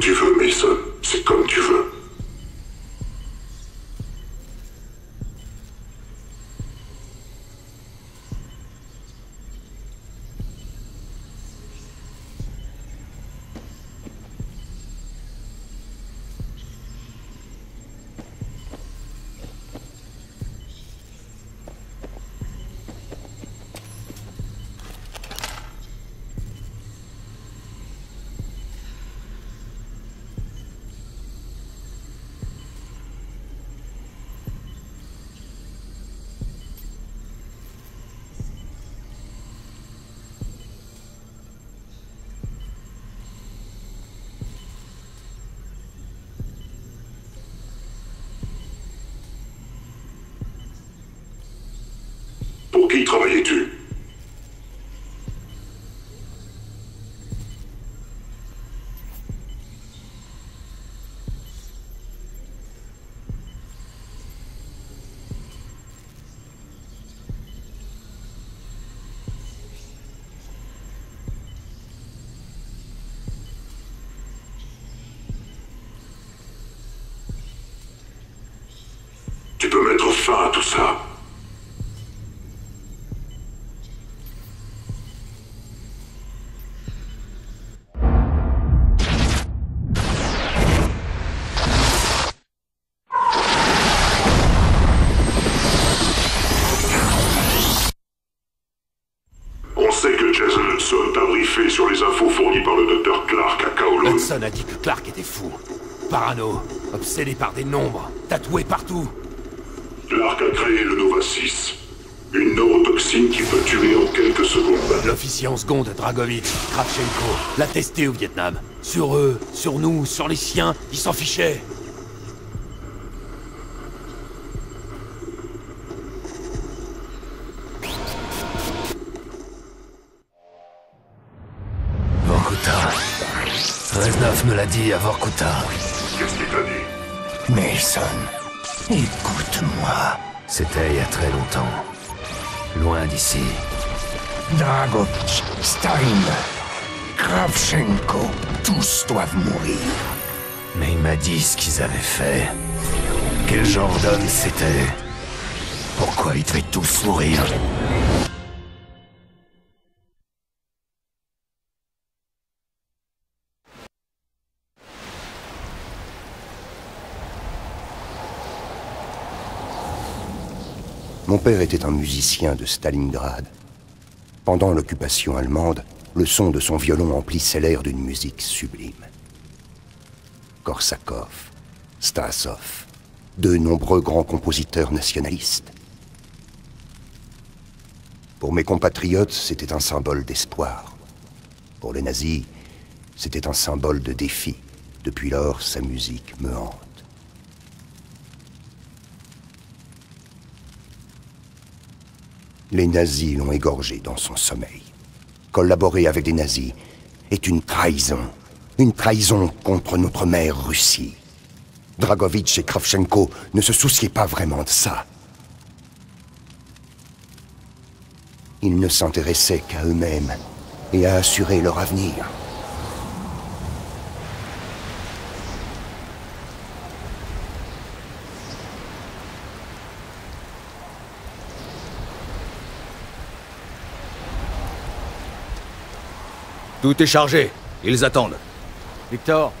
tu veux, Mason. C'est comme tu veux. Pour qui travaillais-tu Tu peux mettre fin à tout ça. Hudson a dit que Clark était fou. Parano, obsédé par des nombres, tatoué partout. Clark a créé le Nova 6. Une neurotoxine qui peut tuer en quelques secondes. L'officier en seconde, Dragovitch, Kravchenko, l'a testé au Vietnam. Sur eux, sur nous, sur les siens, ils s'en fichaient. Me l'a dit à Vorkuta. Qu'est-ce qu'il t'a dit Mason, écoute-moi. C'était il y a très longtemps. Loin d'ici. Dragovich, Steiner, Kravchenko, tous doivent mourir. Mais il m'a dit ce qu'ils avaient fait. Quel genre d'homme c'était? Pourquoi ils devaient tous mourir? Père était un musicien de Stalingrad. Pendant l'occupation allemande, le son de son violon emplissait l'air d'une musique sublime. Korsakov, Stasov, de nombreux grands compositeurs nationalistes. Pour mes compatriotes, c'était un symbole d'espoir. Pour les nazis, c'était un symbole de défi. Depuis lors, sa musique me hante. Les nazis l'ont égorgé dans son sommeil. Collaborer avec des nazis est une trahison. Une trahison contre notre mère Russie. Dragovitch et Kravchenko ne se souciaient pas vraiment de ça. Ils ne s'intéressaient qu'à eux-mêmes et à assurer leur avenir. Tout est chargé. Ils attendent. Victor,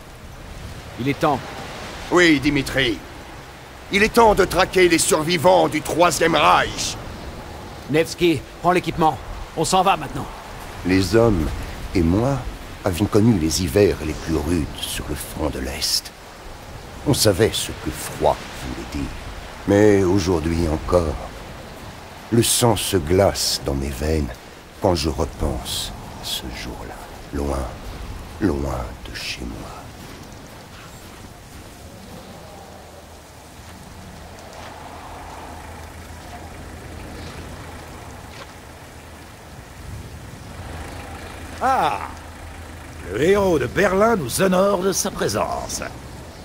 il est temps. Oui, Dimitri. Il est temps de traquer les survivants du Troisième Reich. Nevsky, prends l'équipement. On s'en va maintenant. Les hommes et moi avions connu les hivers les plus rudes sur le front de l'Est. On savait ce que froid voulait dire. Mais aujourd'hui encore, le sang se glace dans mes veines quand je repense à ce jour-là, loin, loin de chez moi. Ah Le héros de Berlin nous honore de sa présence.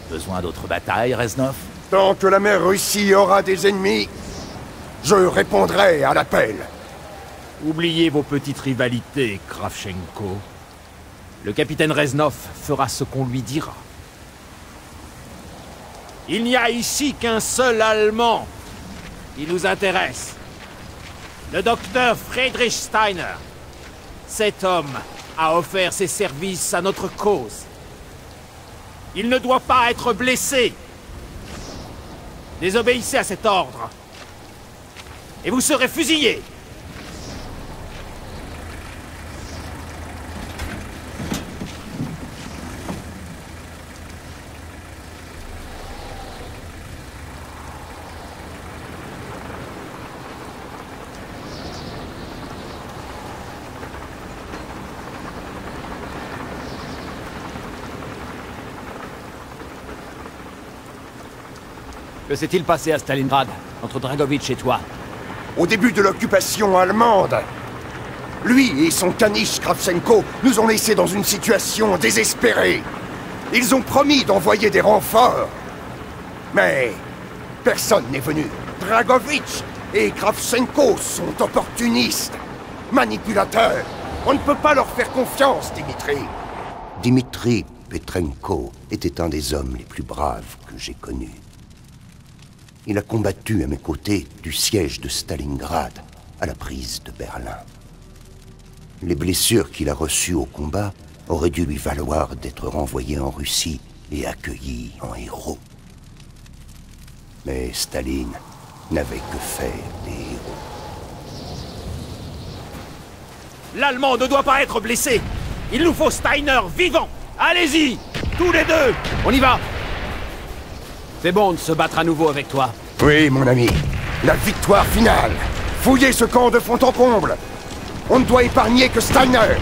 Besoin d'autres batailles, Reznov? Tant que la mère Russie aura des ennemis, je répondrai à l'appel. Oubliez vos petites rivalités, Kravchenko. Le capitaine Reznov fera ce qu'on lui dira. Il n'y a ici qu'un seul Allemand qui nous intéresse. Le docteur Friedrich Steiner. Cet homme a offert ses services à notre cause. Il ne doit pas être blessé. Désobéissez à cet ordre. Et vous serez fusillé. Que s'est-il passé à Stalingrad, entre Dragovitch et toi Au début de l'occupation allemande, lui et son caniche Kravchenko nous ont laissés dans une situation désespérée. Ils ont promis d'envoyer des renforts. Mais personne n'est venu. Dragovitch et Kravchenko sont opportunistes, manipulateurs. On ne peut pas leur faire confiance, Dimitri. Dimitri Petrenko était un des hommes les plus braves que j'ai connus. Il a combattu à mes côtés du siège de Stalingrad à la prise de Berlin. Les blessures qu'il a reçues au combat auraient dû lui valoir d'être renvoyé en Russie et accueilli en héros. Mais Staline n'avait que faire des héros. L'Allemand ne doit pas être blessé. Il nous faut Steiner vivant. Allez-y, tous les deux. On y va. C'est bon de se battre à nouveau avec toi. Oui, mon ami. La victoire finale. Fouillez ce camp de fond en comble. On ne doit épargner que Steiner.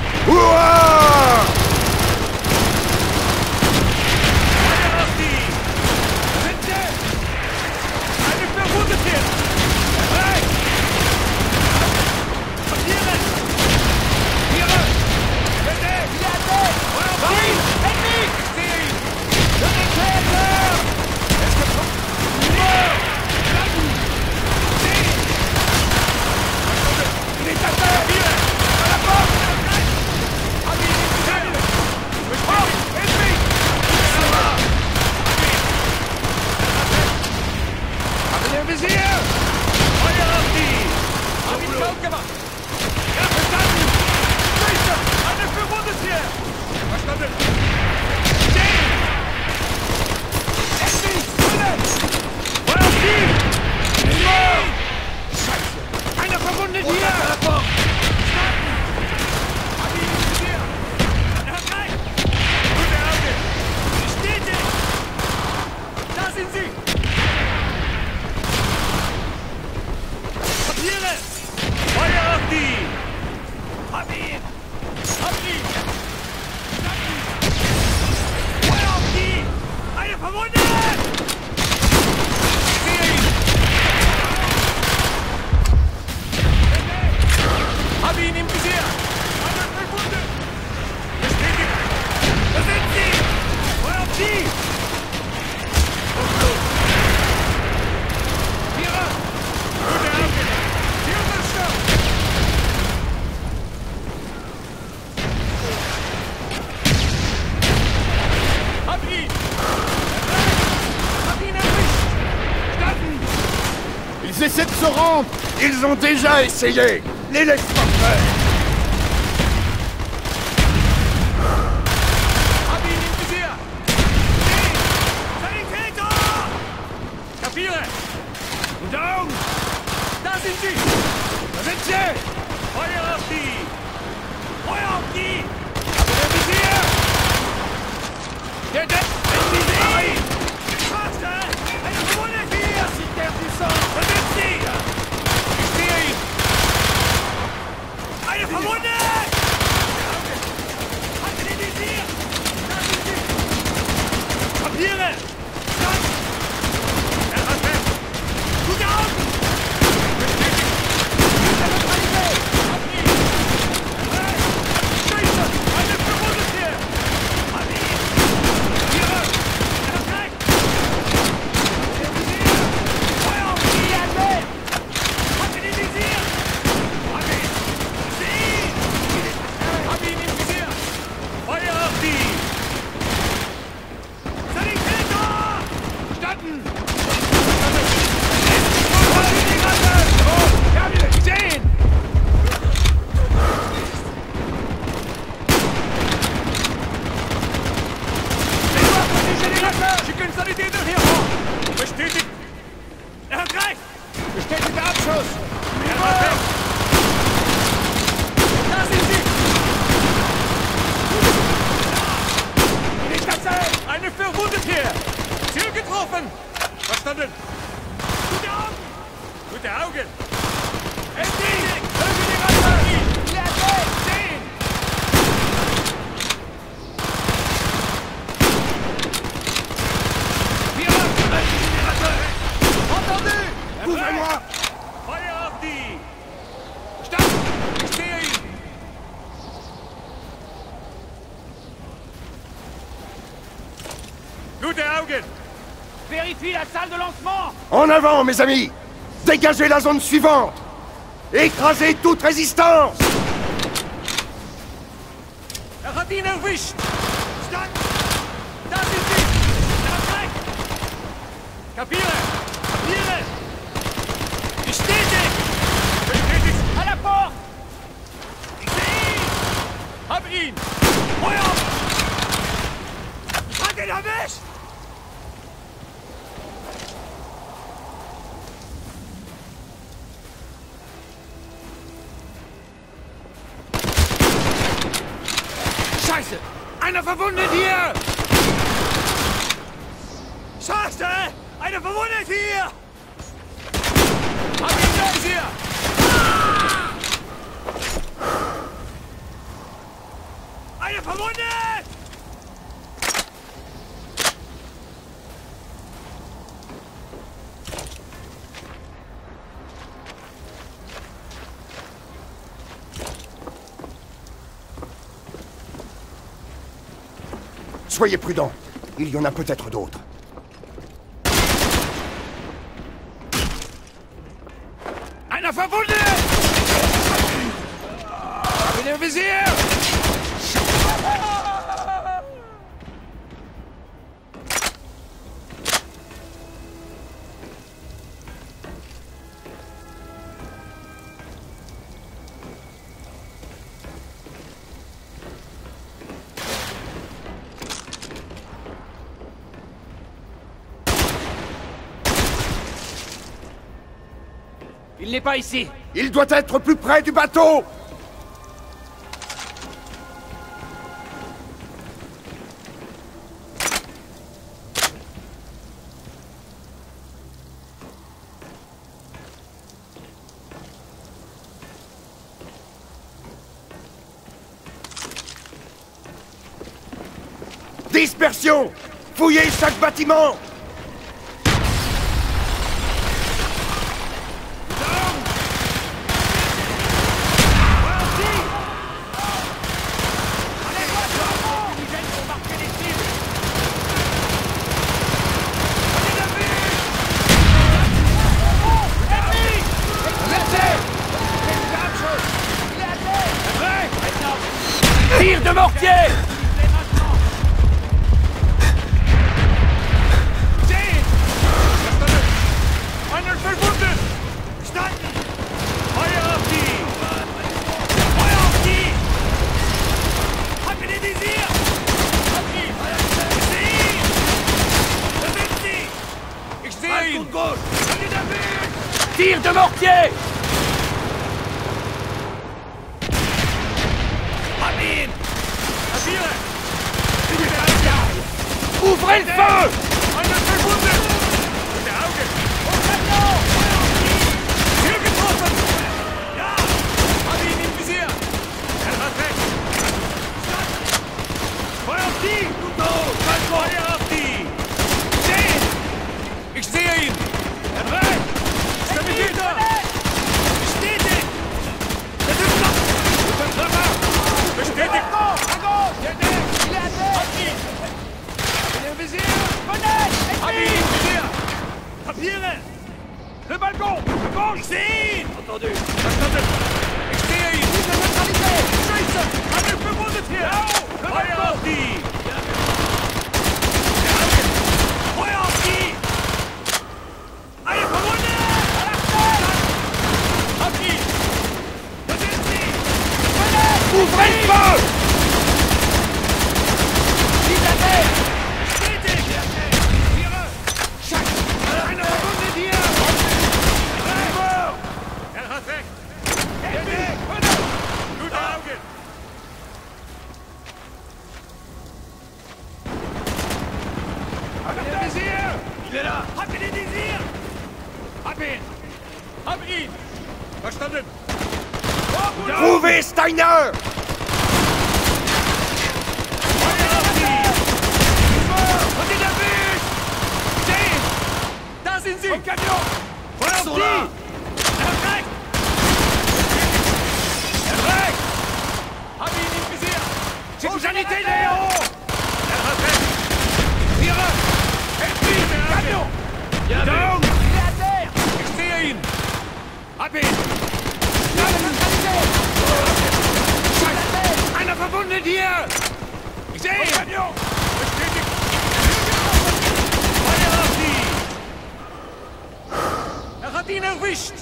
im Visier! Feuer auf die! Hab ihn kaum gemacht! Ja, verstanden! Richter! Alle für Bundeswehr! Verstanden! Stehen! Endlich! Feuer auf die! Stehen! Scheiße! Keiner verwundet hier! Sind Sie! Силы! Моя ты! Амин! Амин! Моя ты! А я помогу! Essaient de se rendre. Ils ont déjà essayé. Les laisse pas faire Gute Augen. Vérifie la salle de lancement. En avant, mes amis. Dégagez la zone suivante. Écrasez toute résistance. Radine erwischt Stand Da sind sie. Da weg Kapiere. Kapiere. Ich stehe dich. À la porte. Ich sehe ihn. Hab ihn. Feuer. Hat ihn erwischt Soyez prudents. Il y en a peut-être d'autres. Einer verwundet! Bin im Visier! n'est pas ici. Il doit être plus près du bateau. Dispersion. Fouillez chaque bâtiment. Hat recht! Ihre! Helft ihm! Kamion! Ja, Down! Ich sehe ihn! Hab ihn! Einer verwundet hier! Ich sehe ihn! Bestätigt! Feuer auf sie! Er hat ihn erwischt!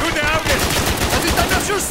Gute Augen! Das ist ein Schuss!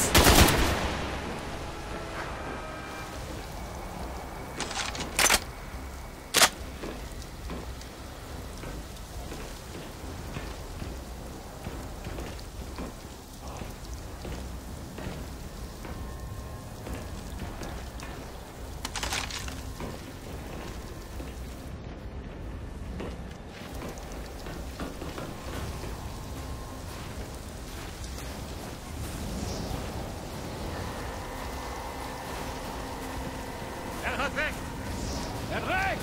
Er hat recht! Er hat recht!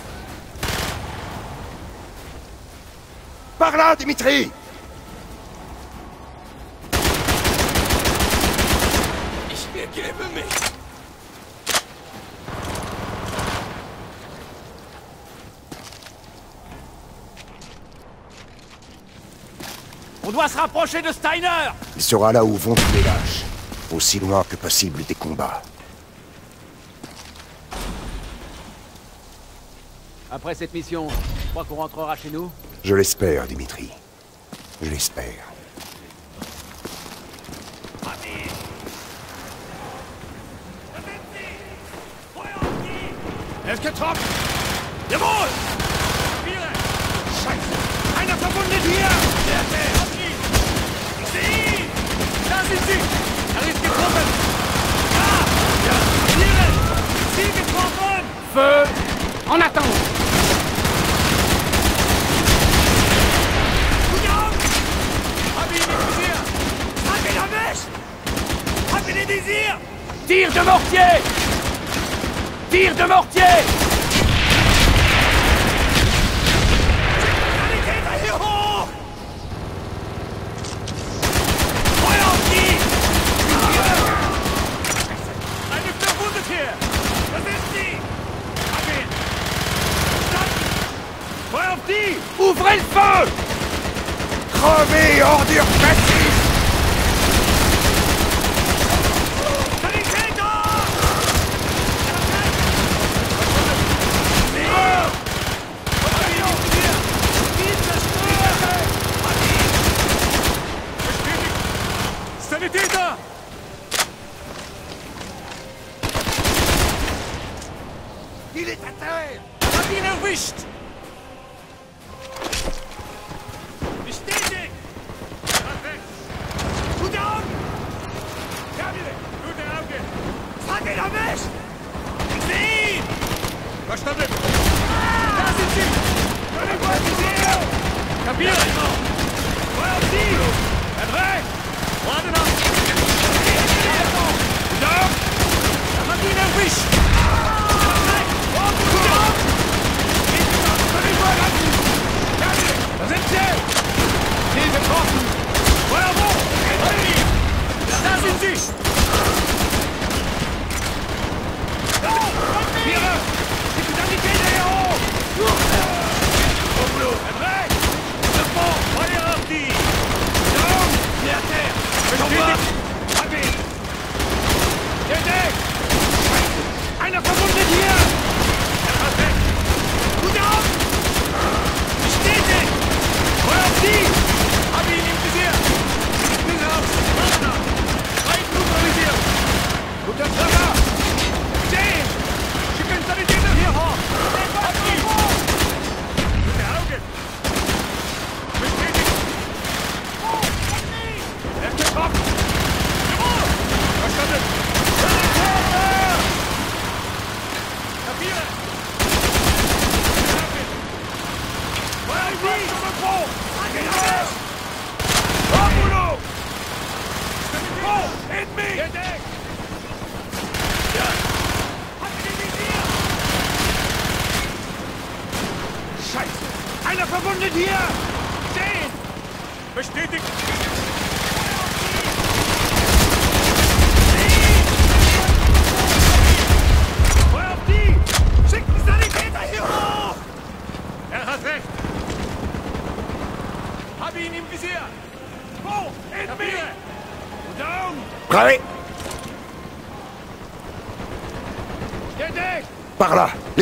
Par là, Dimitri Ich ergebe mich. On doit se rapprocher de Steiner Il sera là où vont tous les lâches. Aussi loin que possible des combats. Après cette mission, je crois qu'on rentrera chez nous Je l'espère, Dimitri. Je l'espère. Er ist getroffen! Jawohl! Viere! Scheiße! Einer verwundet hier! Auf ihn! Ich sehe ihn! Da sind sie! Er ist getroffen! Da! Ja! Viere! Sie getroffen! Feu! En attente! Gute Augen! Hab ihn im Visier! Hab ihn erwischt! Hab ihn im Visier! Tir de mortier! Tir de mortier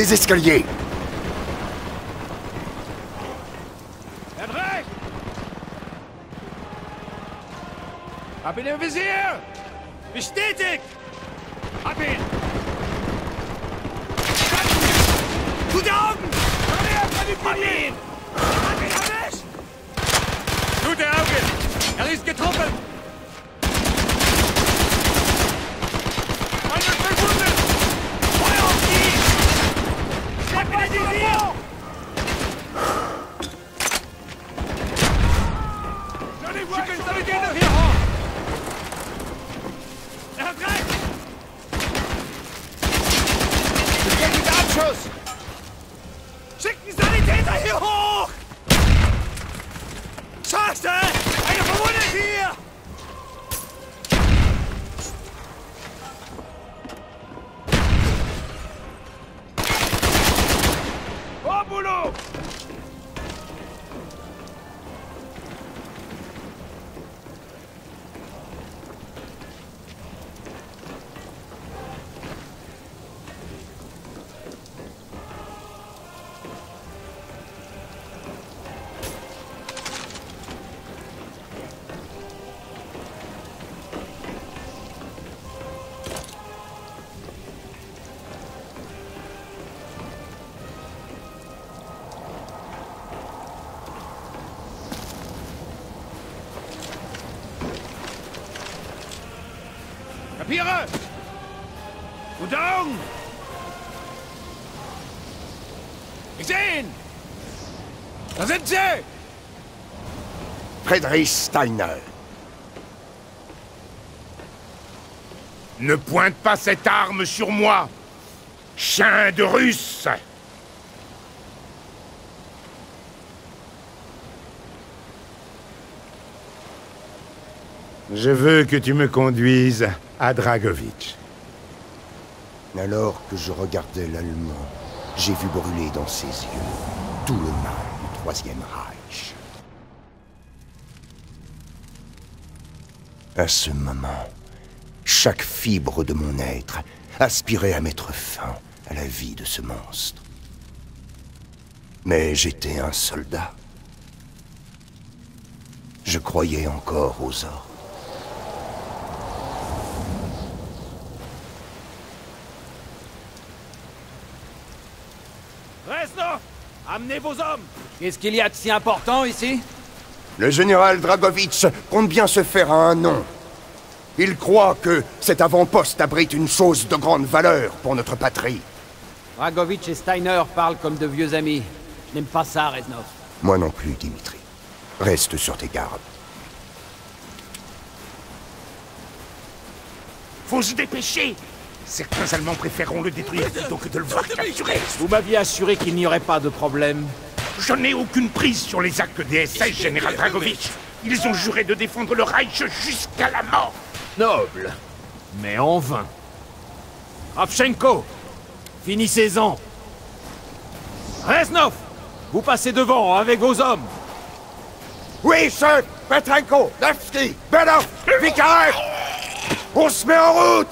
les escaliers Erreicht! Hab ihn im Visier! Bestätigt! Ihn! Da sind sie! Friedrich Steiner. Ne pointe pas cette arme sur moi Chien de russe Je veux que tu me conduises à Dragovitch. Alors que je regardais l'Allemand, j'ai vu brûler dans ses yeux tout le mal du Troisième Reich. À ce moment, chaque fibre de mon être aspirait à mettre fin à la vie de ce monstre. Mais j'étais un soldat. Je croyais encore aux ordres. Reznov Amenez vos hommes Qu'est-ce qu'il y a de si important ici? Le général Dragovitch compte bien se faire à un nom. Il croit que cet avant-poste abrite une chose de grande valeur pour notre patrie. Dragovitch et Steiner parlent comme de vieux amis. Je n'aime pas ça, Reznov. Moi non plus, Dimitri. Reste sur tes gardes. Faut se dépêcher Certains Allemands préféreront le détruire plutôt que de le voir capturé. Vous m'aviez assuré qu'il n'y aurait pas de problème. Je n'ai aucune prise sur les actes des SS, général Dragovitch. Ils ont juré de défendre le Reich jusqu'à la mort. Noble, mais en vain. Ravchenko, finissez-en. Reznov, vous passez devant avec vos hommes. Oui, chef Petrenko, Levski, Belov, Vikarev On se met en route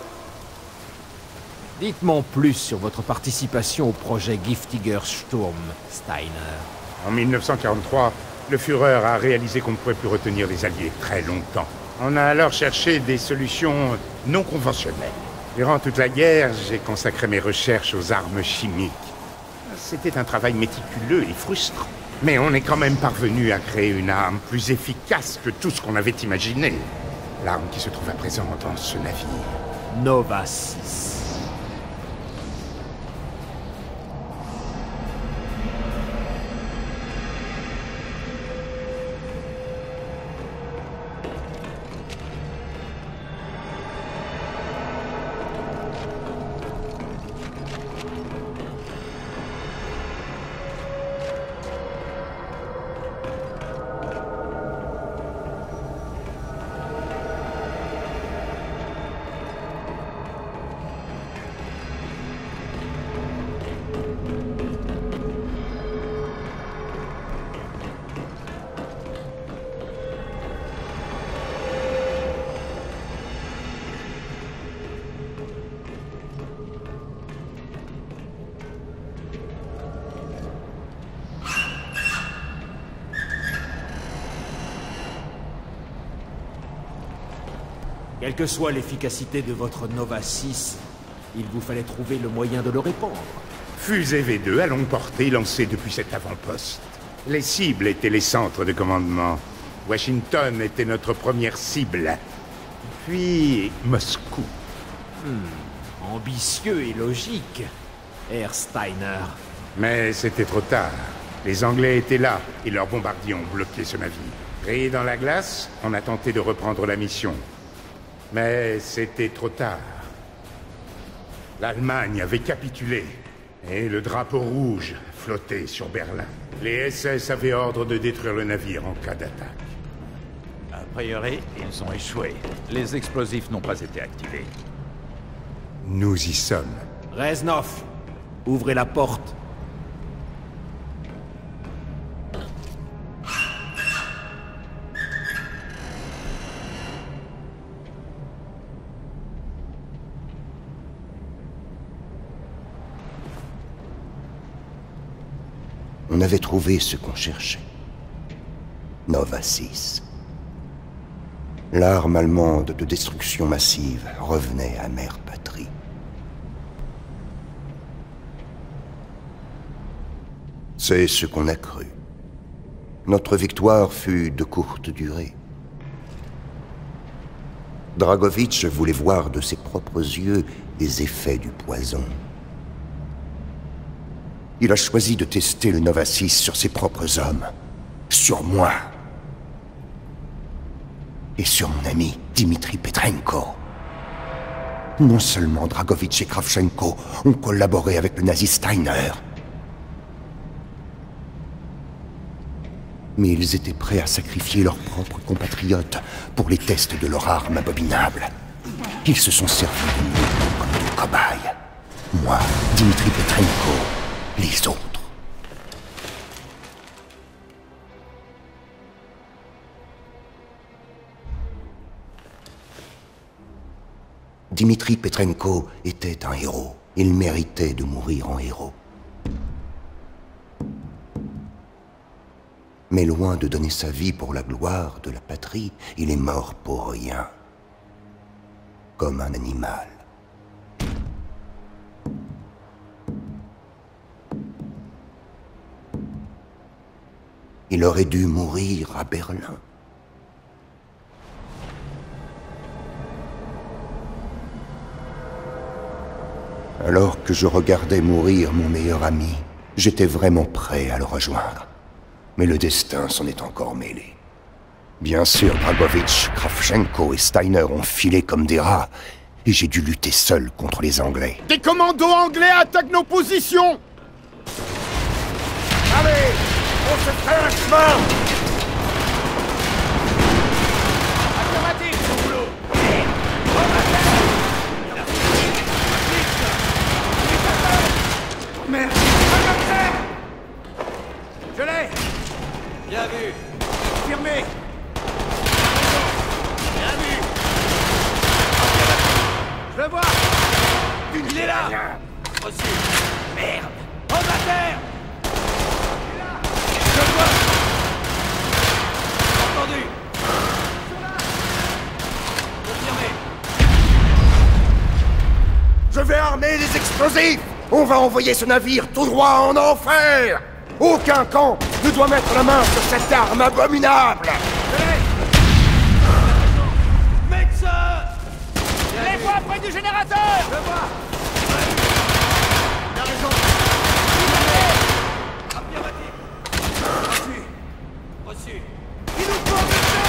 Dites-moi plus sur votre participation au projet Giftiger Sturm, Steiner. En 1943, le Führer a réalisé qu'on ne pouvait plus retenir les Alliés très longtemps. On a alors cherché des solutions non conventionnelles. Durant toute la guerre, j'ai consacré mes recherches aux armes chimiques. C'était un travail méticuleux et frustrant. Mais on est quand même parvenu à créer une arme plus efficace que tout ce qu'on avait imaginé. L'arme qui se trouve à présent dans ce navire. Nova 6. Quelle que soit l'efficacité de votre Nova 6, il vous fallait trouver le moyen de le répandre. Fusée V2 à longue portée lancée depuis cet avant-poste. Les cibles étaient les centres de commandement. Washington était notre première cible. Puis Moscou. Ambitieux et logique, Herr Steiner. Mais c'était trop tard. Les Anglais étaient là et leurs bombardiers ont bloqué ce navire. Rayé dans la glace, on a tenté de reprendre la mission. Mais c'était trop tard. L'Allemagne avait capitulé et le drapeau rouge flottait sur Berlin. Les SS avaient ordre de détruire le navire en cas d'attaque. A priori, ils ont échoué. Les explosifs n'ont pas été activés. Nous y sommes. Reznov, ouvrez la porte. On avait trouvé ce qu'on cherchait. Nova 6. L'arme allemande de destruction massive revenait à mère patrie. C'est ce qu'on a cru. Notre victoire fut de courte durée. Dragovitch voulait voir de ses propres yeux les effets du poison. Il a choisi de tester le Nova 6 sur ses propres hommes. Sur moi. Et sur mon ami Dimitri Petrenko. Non seulement Dragovitch et Kravchenko ont collaboré avec le nazi Steiner, mais ils étaient prêts à sacrifier leurs propres compatriotes pour les tests de leur arme abominable. Ils se sont servis de nous comme de cobayes. Moi, Dimitri Petrenko, les autres. Dimitri Petrenko était un héros. Il méritait de mourir en héros. Mais loin de donner sa vie pour la gloire de la patrie, il est mort pour rien. Comme un animal. Il aurait dû mourir à Berlin. Alors que je regardais mourir mon meilleur ami, j'étais vraiment prêt à le rejoindre. Mais le destin s'en est encore mêlé. Bien sûr, Dragovitch, Kravchenko et Steiner ont filé comme des rats, et j'ai dû lutter seul contre les Anglais. Des commandos anglais attaquent nos positions Allez On se fait un chemin Affirmatif, son boulot Merde Je l'ai Bien vu Confirmé Bien vu Je le vois Il est là Reçu Merde On va terre Il est là Je le vois Entendu Confirmé Les explosifs. On va envoyer ce navire tout droit en enfer. Aucun camp ne doit mettre la main sur cette arme abominable. Médecin. Les voix près du générateur. Je vois Il a raison Affirmatif Reçu Reçu Il nous faut un médecin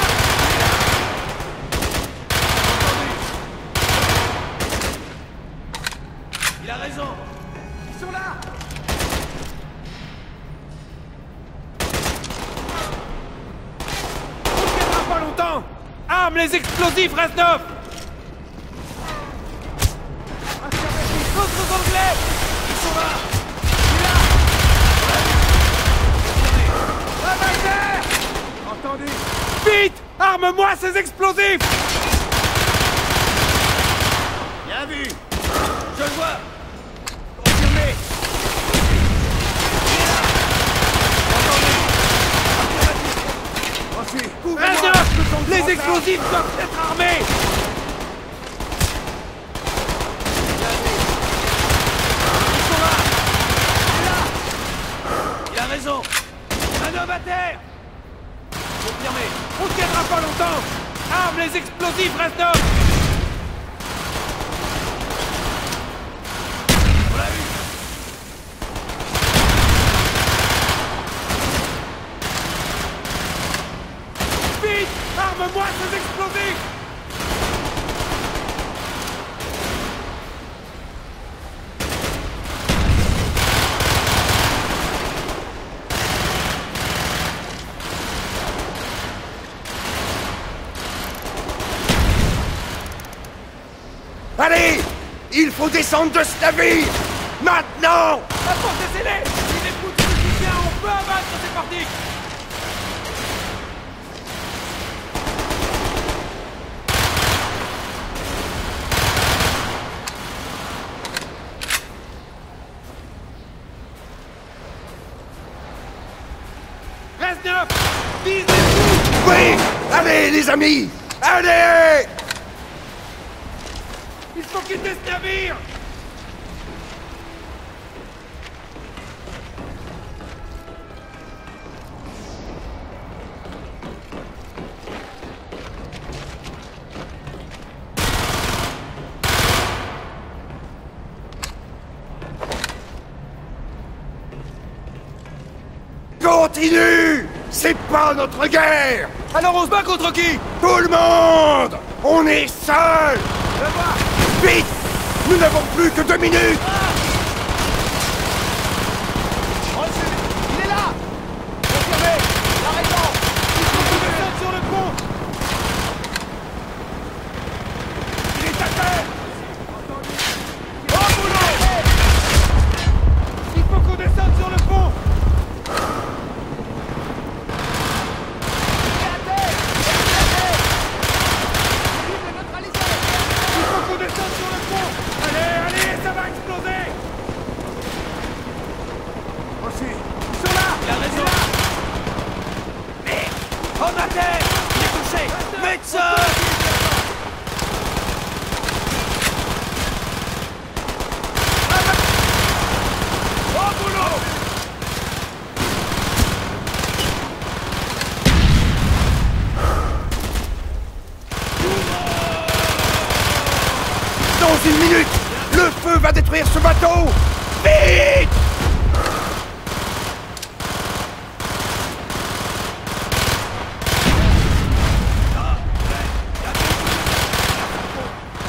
Entendu Il a raison Ils sont là On ne tiendra pas longtemps Arme les Reznov D'autres anglais Ils sont là là Entendu Vite Arme-moi ces explosifs explosifs doivent être armés. Ils sont là. Il là. Il a raison. Un homme à terre. Confirmé. On ne tiendra pas longtemps. Arme les explosifs, Rasnov descendre de ce navire Maintenant scellée Il est foutu du soutien, on peut abattre ces coups Oui. Allez, les amis. Allez. Il faut quitter ce navire Continue. C'est pas notre guerre. Alors on se bat contre qui? Tout le monde. On est vois. Vite. Nous n'avons plus que deux minutes Reçu Il est là Confirmé L'arrêtons Il faut que descende sur le pont Il est à terre Au boulot Il faut qu'on descende sur le pont Il est à terre Il est à terre Cible neutralisée Il faut qu'on descende sur le pont Allez, allez, ça va exploser Reçu Ils sont là Il a raison Merde Homme à terre Il est touché Médecin Au boulot Dans une minute Le feu va détruire ce bateau Vite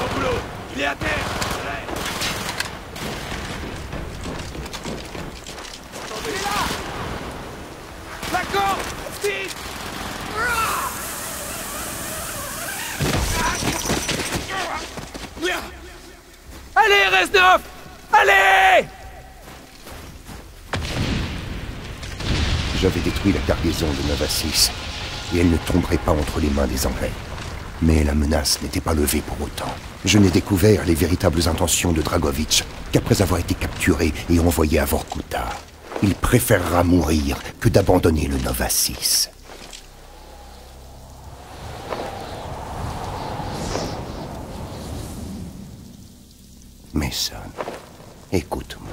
Au boulot Il est à terre Ouais. Il est là La corde Vite Allez, Reznov Allez J'avais détruit la cargaison de Nova 6, et elle ne tomberait pas entre les mains des Anglais. Mais la menace n'était pas levée pour autant. Je n'ai découvert les véritables intentions de Dragovitch qu'après avoir été capturé et envoyé à Vorkuta. Il préférera mourir que d'abandonner le Nova 6. Mason, écoute-moi.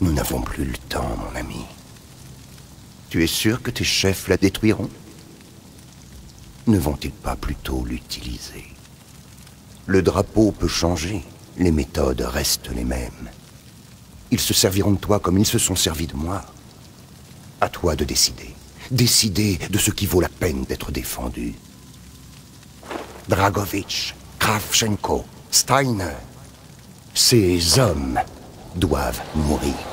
Nous n'avons plus le temps, mon ami. Tu es sûr que tes chefs la détruiront? Ne vont-ils pas plutôt l'utiliser? Le drapeau peut changer, les méthodes restent les mêmes. Ils se serviront de toi comme ils se sont servis de moi. À toi de décider. Décider de ce qui vaut la peine d'être défendu. Dragovitch, Kravchenko, Steiner. Ces hommes doivent mourir.